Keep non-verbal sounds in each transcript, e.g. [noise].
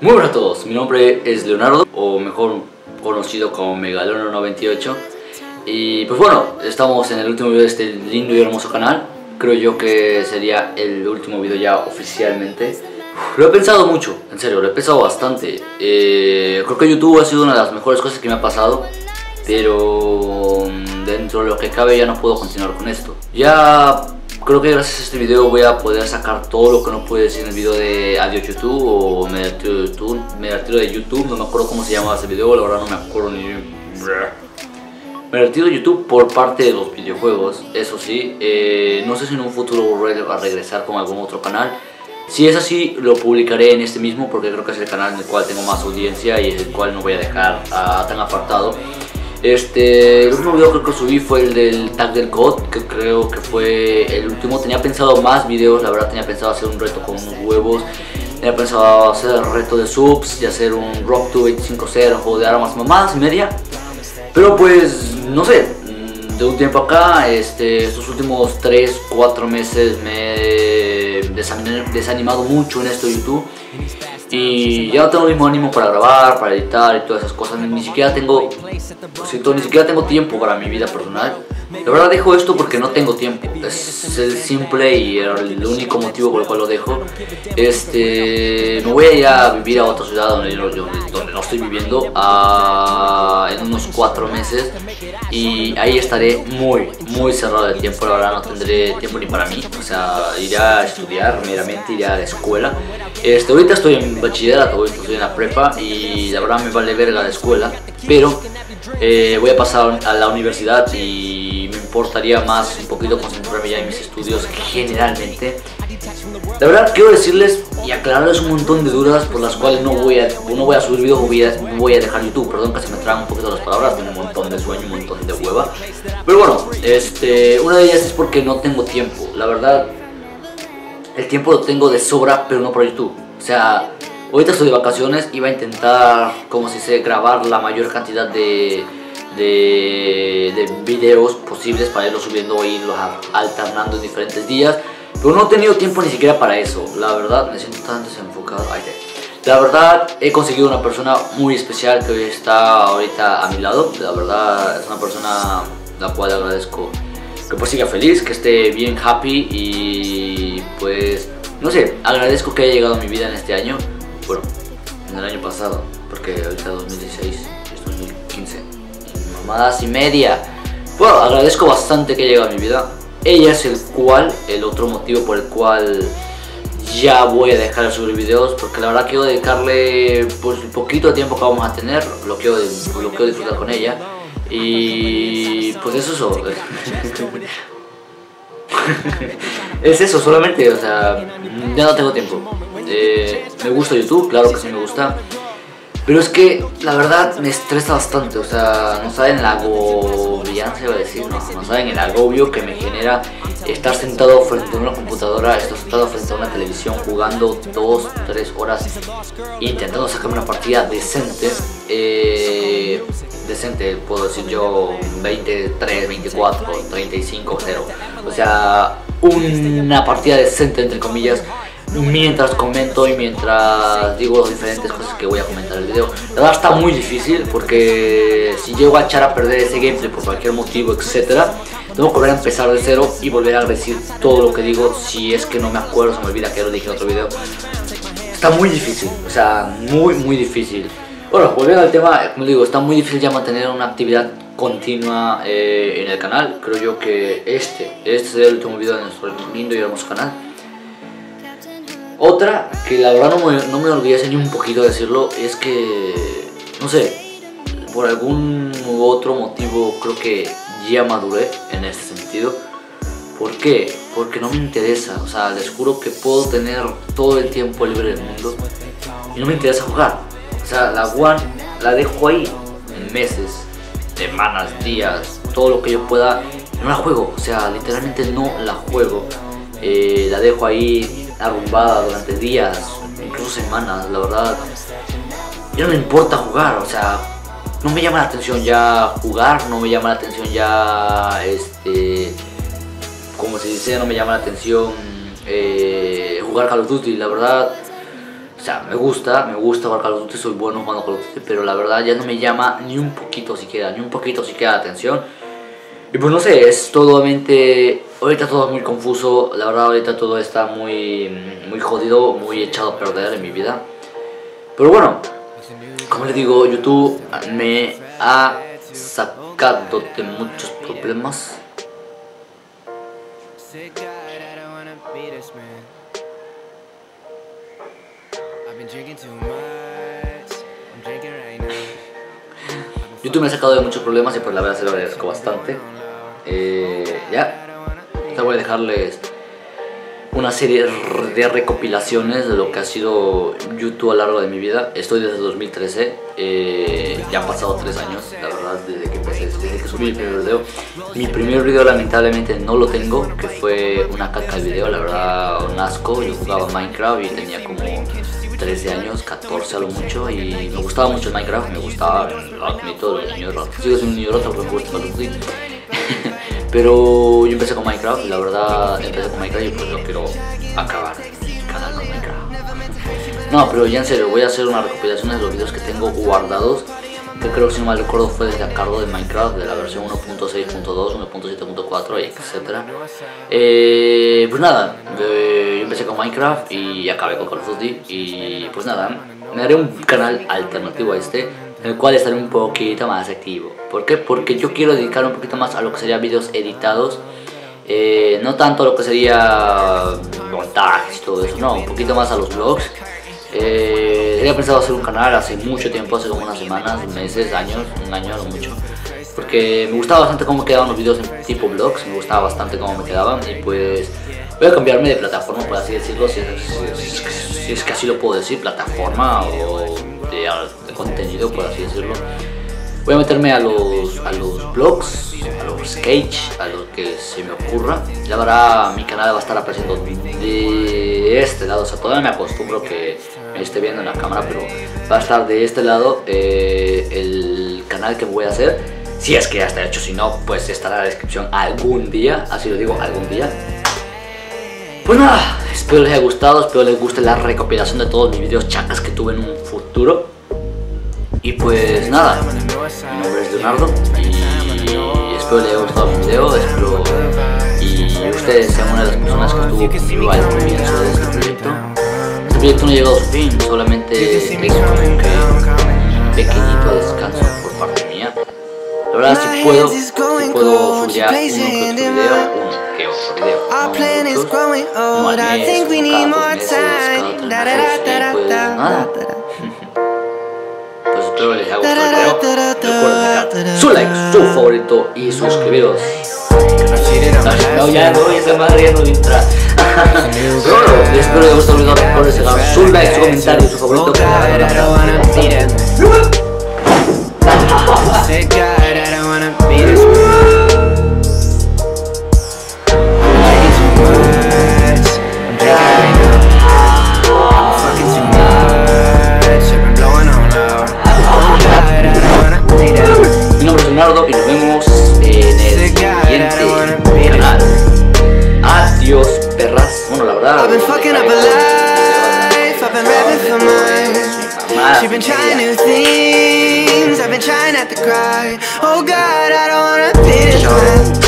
Muy buenas a todos, mi nombre es Leonardo, o mejor conocido como Megalono98 Y pues bueno, estamos en el último video de este lindo y hermoso canal. Creo yo que sería el último video ya oficialmente. Lo he pensado mucho, en serio, lo he pensado bastante. Eh, Creo que YouTube ha sido una de las mejores cosas que me ha pasado Pero mm, dentro de lo que cabe ya no puedo continuar con esto. Ya Creo que gracias a este video voy a poder sacar todo lo que no pude decir en el video de Adiós YouTube o me retiro de YouTube, me retiro de YouTube, no me acuerdo cómo se llamaba ese video, la verdad no me acuerdo ni... Me retiro de YouTube por parte de los videojuegos, eso sí, eh, no sé si en un futuro volveré a regresar con algún otro canal. Si es así, lo publicaré en este mismo porque creo que es el canal en el cual tengo más audiencia y es el cual no voy a dejar tan apartado. Este, el último video que subí fue el del tag del God, que creo que fue el último. Tenía pensado más videos, la verdad tenía pensado hacer un reto con unos huevos. Tenía pensado hacer el reto de subs y hacer un Rock to 850 juego de armas mamadas y media. Pero pues, no sé, de un tiempo acá, este, estos últimos 3, 4 meses me he desanimado mucho en esto de YouTube y ya no tengo el mismo ánimo para grabar, para editar y todas esas cosas. Ni siquiera tengo, siento, ni siquiera tengo tiempo para mi vida personal. La verdad dejo esto porque no tengo tiempo. Es el simple y el único motivo por el cual lo dejo. Este, me voy a ir a vivir a otra ciudad donde, donde no estoy viviendo en unos cuatro meses y ahí estaré muy, muy cerrado de tiempo. La verdad no tendré tiempo ni para mí. O sea, iré a estudiar, meramente iré a la escuela. Este, ahorita estoy en bachillerato, estoy en la prepa y la verdad me vale verga la escuela. Pero eh, voy a pasar a la universidad y me importaría más un poquito concentrarme ya en mis estudios generalmente. La verdad quiero decirles y aclararles un montón de dudas por las cuales no voy a, no voy a subir videos, voy a, voy a dejar YouTube, perdón se me traen un poquito las palabras, tengo un montón de sueño, un montón de hueva. Pero bueno, este, una de ellas es porque no tengo tiempo, la verdad el tiempo lo tengo de sobra, pero no para YouTube. O sea, Ahorita estoy de vacaciones y voy a intentar, como si se grabar la mayor cantidad de, de, videos posibles para irlos subiendo e irlos alternando en diferentes días. Pero no he tenido tiempo ni siquiera para eso. La verdad, me siento tan desenfocado. La verdad, he conseguido una persona muy especial que hoy está ahorita a mi lado. La verdad, es una persona la cual agradezco que pues siga feliz, que esté bien happy y pues, no sé, agradezco que haya llegado a mi vida en este año bueno, en el año pasado, porque ahorita 2016 es 2015. Mamadas y media. Bueno, agradezco bastante que llegado a mi vida. Ella es el cual, el otro motivo por el cual ya voy a dejar de subir videos porque la verdad quiero dedicarle pues el poquito tiempo que vamos a tener, lo quiero, lo quiero disfrutar con ella y pues eso es [laughs] es eso solamente, o sea, ya no tengo tiempo. Eh, me gusta YouTube, claro que sí me gusta. Pero es que la verdad me estresa bastante, o sea, no saben la agobianza, iba a decir, no, no saben el agobio que me genera estar sentado frente a una computadora, estar sentado frente a una televisión jugando dos, tres horas intentando sacarme una partida decente. Eh, decente, puedo decir yo 23, 24, 35, 0. O sea, una partida decente entre comillas mientras comento y mientras digo diferentes cosas que voy a comentar en el video. La verdad está muy difícil porque si llego a echar a perder ese gameplay por cualquier motivo, etcétera, tengo que volver a empezar de cero y volver a decir todo lo que digo si es que no me acuerdo, se me olvida que lo dije en otro video. Está muy difícil, o sea, muy muy difícil. Bueno, volviendo al tema, como digo, está muy difícil ya mantener una actividad continua eh, en el canal. Creo yo que este, este será el último video de nuestro lindo y hermoso canal otra que la verdad no me, no me olvidé ni un poquito decirlo es que, no sé, por algún u otro motivo creo que ya maduré en este sentido. ¿Por qué? Porque no me interesa, o sea, les juro que puedo tener todo el tiempo libre del mundo y no me interesa jugar. O sea, la One la dejo ahí meses, semanas, días, todo lo que yo pueda. No la juego, o sea, literalmente no la juego. Eh, la dejo ahí arrumbada durante días, incluso semanas, la verdad. Ya no me importa jugar, o sea, no me llama la atención ya jugar, no me llama la atención ya, este, como se dice, no me llama la atención eh, jugar Call of Duty, la verdad. O sea, me gusta, me gusta jugar Call of Duty, soy bueno jugando Call of Duty, pero la verdad ya no me llama ni un poquito siquiera, ni un poquito siquiera la atención. Y pues no sé, es totalmente... Ahorita todo es muy confuso, la verdad ahorita todo está muy, muy jodido, muy echado a perder en mi vida. Pero bueno, como les digo, YouTube me ha sacado de muchos problemas. [laughs] YouTube me ha sacado de muchos problemas y pues la verdad se lo agradezco bastante. Eh, ya, voy a dejarles una serie de recopilaciones de lo que ha sido YouTube a lo largo de mi vida. Estoy desde 2013, eh, ya han pasado tres años, la verdad, desde que empecé, desde que subí mi primer video. Mi primer video lamentablemente no lo tengo, que fue una caca de video, la verdad, un asco. Yo jugaba Minecraft y tenía como 13 años, 14 a lo mucho, y me gustaba mucho Minecraft, me gustaba, lo admito, los niños ratos. Sigo siendo un niño roto porque me gusta Pero yo empecé con Minecraft y la verdad empecé con Minecraft y pues lo quiero acabar mi canal con Minecraft. No, pero ya en serio, voy a hacer una recopilación de los videos que tengo guardados. Que creo que si no mal recuerdo fue desde a cargo de Minecraft, de la versión 1.6.2, 1.7.4, etc. Eh, pues nada, eh, yo empecé con Minecraft y acabé con Call of Duty. Y pues nada, me haré un canal alternativo a este en el cual estaré un poquito más activo. ¿Por qué? Porque yo quiero dedicar un poquito más a lo que sería videos editados. Eh, no tanto a lo que sería montajes y todo eso, no, un poquito más a los vlogs. Eh, había pensado hacer un canal hace mucho tiempo, hace como unas semanas, meses, años, un año lo mucho. Porque me gustaba bastante cómo quedaban los videos en tipo vlogs, me gustaba bastante cómo me quedaban y pues voy a cambiarme de plataforma, por así decirlo, si es, si es que así lo puedo decir, plataforma o de, contenido, por así decirlo. Voy a meterme a los, a los blogs, a los sketch, a lo que se me ocurra. Ya verá, mi canal va a estar apareciendo de este lado, o sea, todavía me acostumbro que me esté viendo en la cámara, pero va a estar de este lado eh, el canal que voy a hacer. Si es que ya está hecho, si no, pues estará en la descripción algún día, así lo digo, algún día. Pues nada, espero les haya gustado, espero les guste la recopilación de todos mis videos chacas que tuve en un futuro. Y pues nada, mi nombre es Leonardo y espero les haya gustado el video, espero y ustedes sean una de las personas que estuvo conmigo al comienzo de este proyecto. Este proyecto no ha llegado a su fin, solamente es un pequeñito descanso por parte mía. La verdad si puedo, si puedo subir ya uno que otro video, uno que otro video. Our plan is growing old. I think we need more time. Da da da da da da. Espero les haya gustado el video. Recuerden su like, su favorito y suscribiros. No, ya no, esa madre ya no entra. Solo, espero les haya gustado el video. Recuerden dejar su like, su comentario, su favorito. New things, I've been trying not to cry. Oh God, I don't wanna be this man.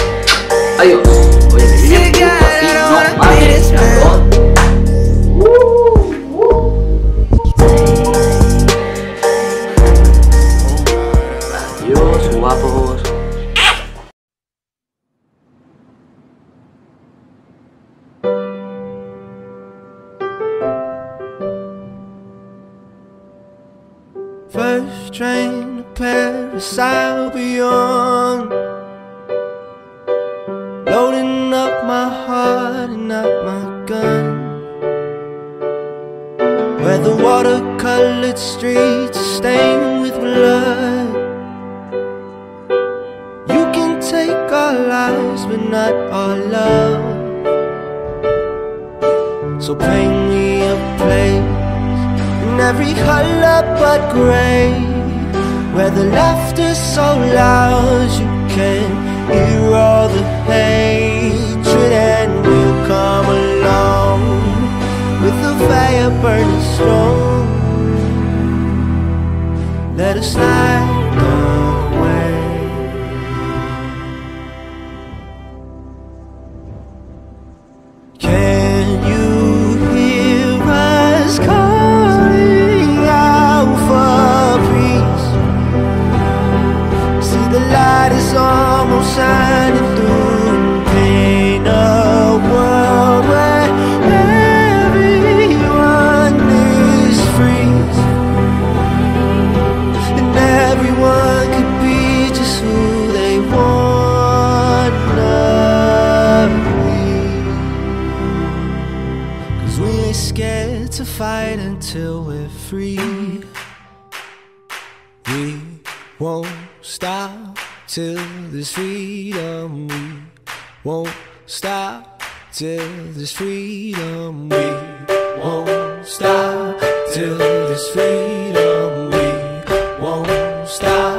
Train to Paris, I'll be on. Loading up my heart and not my gun. Where the watercolored streets are stained with blood. You can take our lives but not our love. So paint me a place in every color but gray Where the laughter's so loud you can hear all the hatred And we'll come along with the fire burning strong. Let us slide won't stop till there's freedom. We won't stop till there's freedom. We won't stop till there's freedom. We won't stop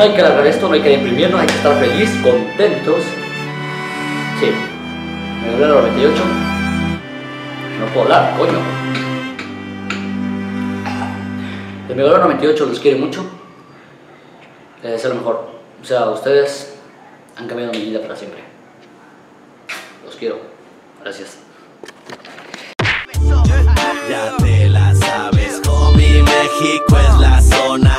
No hay que alargar esto, no hay que imprimirnos, hay que estar feliz, contentos. Sí, me duele los 98. No puedo hablar, coño. El Megalón 98 los quiere mucho. Les deseo lo mejor. O sea, ustedes han cambiado mi vida para siempre. Los quiero. Gracias. Ya te la sabes, homie, México es la zona